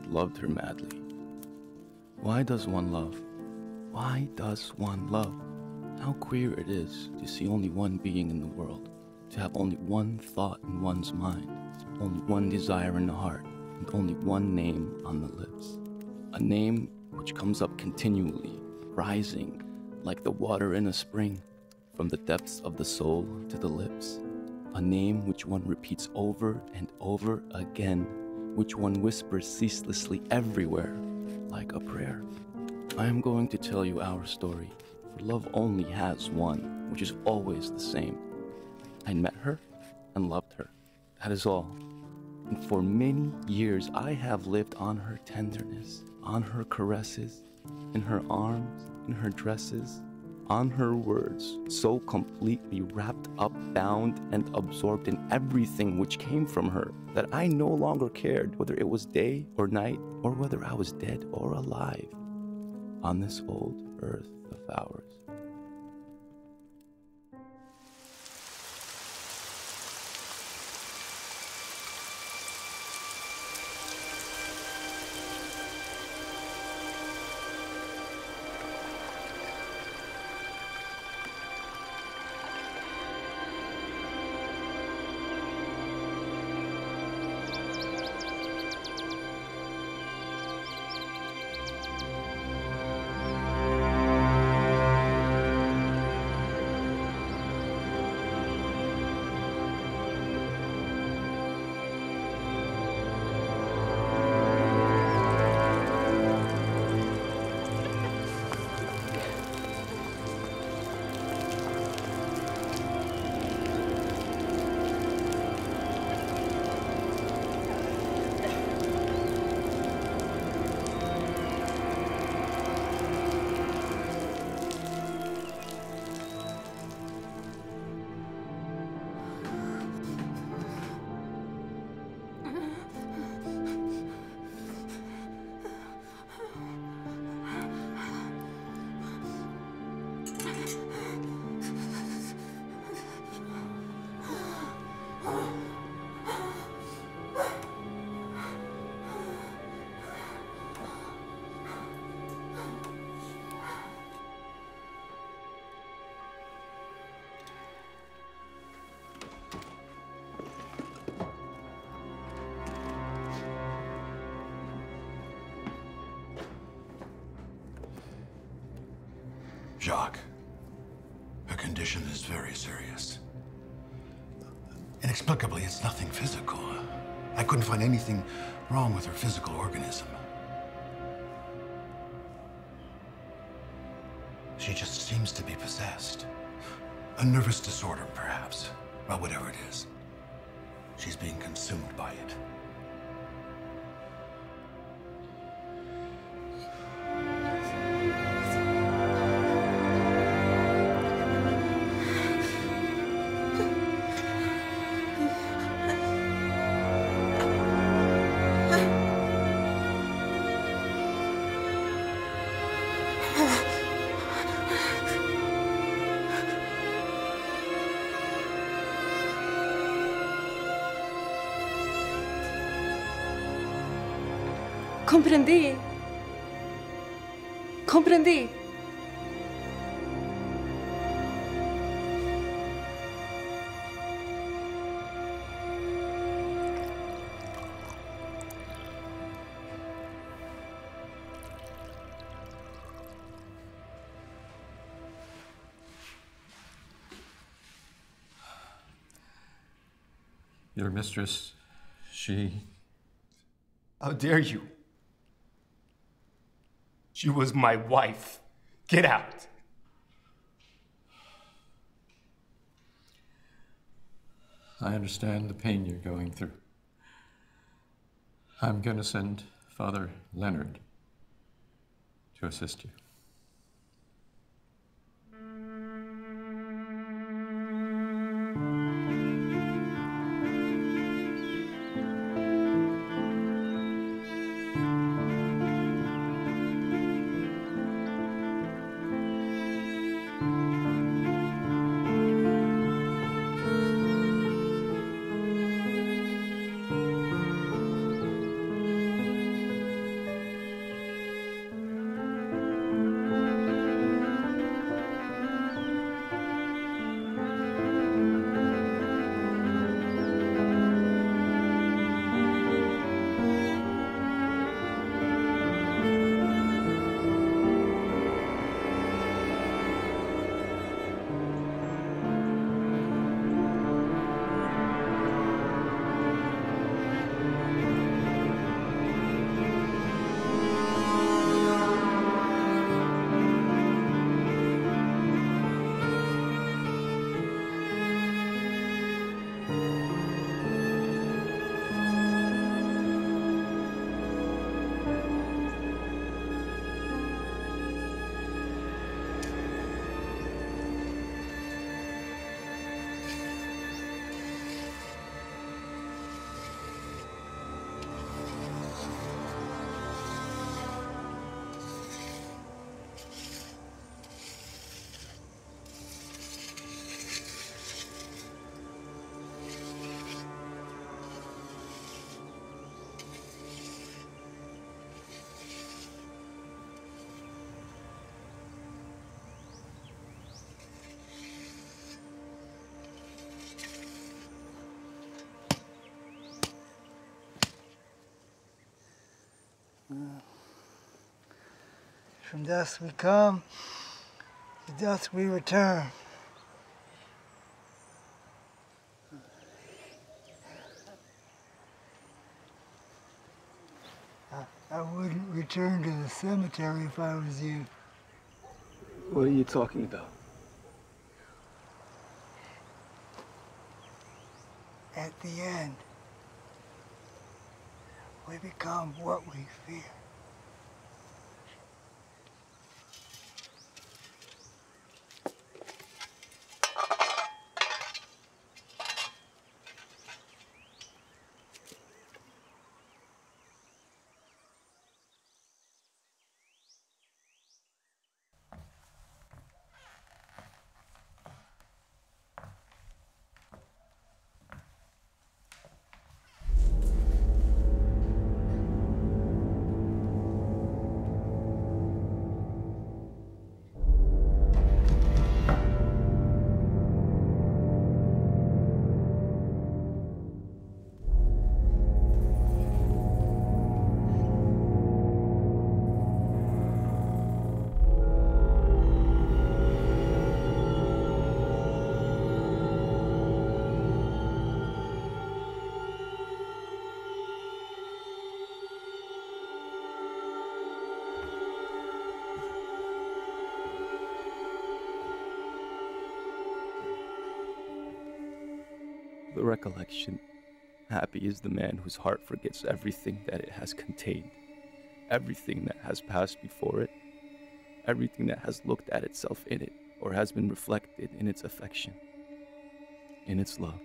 had loved her madly. Why does one love? Why does one love? How queer it is to see only one being in the world, to have only one thought in one's mind, only one desire in the heart, and only one name on the lips. A name which comes up continually, rising like the water in a spring, from the depths of the soul to the lips. A name which one repeats over and over again, which one whispers ceaselessly everywhere, like a prayer. I am going to tell you our story, for love only has one, which is always the same. I met her and loved her. That is all. And for many years, I have lived on her tenderness, on her caresses, in her arms, in her dresses, on her words, so completely wrapped up, bound, and absorbed in everything which came from her that I no longer cared whether it was day or night or whether I was dead or alive on this old earth of ours. Jacques, her condition is very serious. Inexplicably, it's nothing physical. I couldn't find anything wrong with her physical organism. She just seems to be possessed. A nervous disorder, perhaps. Well, whatever it is. She's being consumed by it. Compreendi. Comprendí. Your mistress, she. How dare you? She was my wife. Get out. I understand the pain you're going through. I'm going to send Father Leonard to assist you. From dust we come, to dust we return. I, I wouldn't return to the cemetery if I was you. What are you talking about? At the end, we become what we fear. Recollection. Happy is the man whose heart forgets everything that it has contained, everything that has passed before it, everything that has looked at itself in it or has been reflected in its affection, in its love.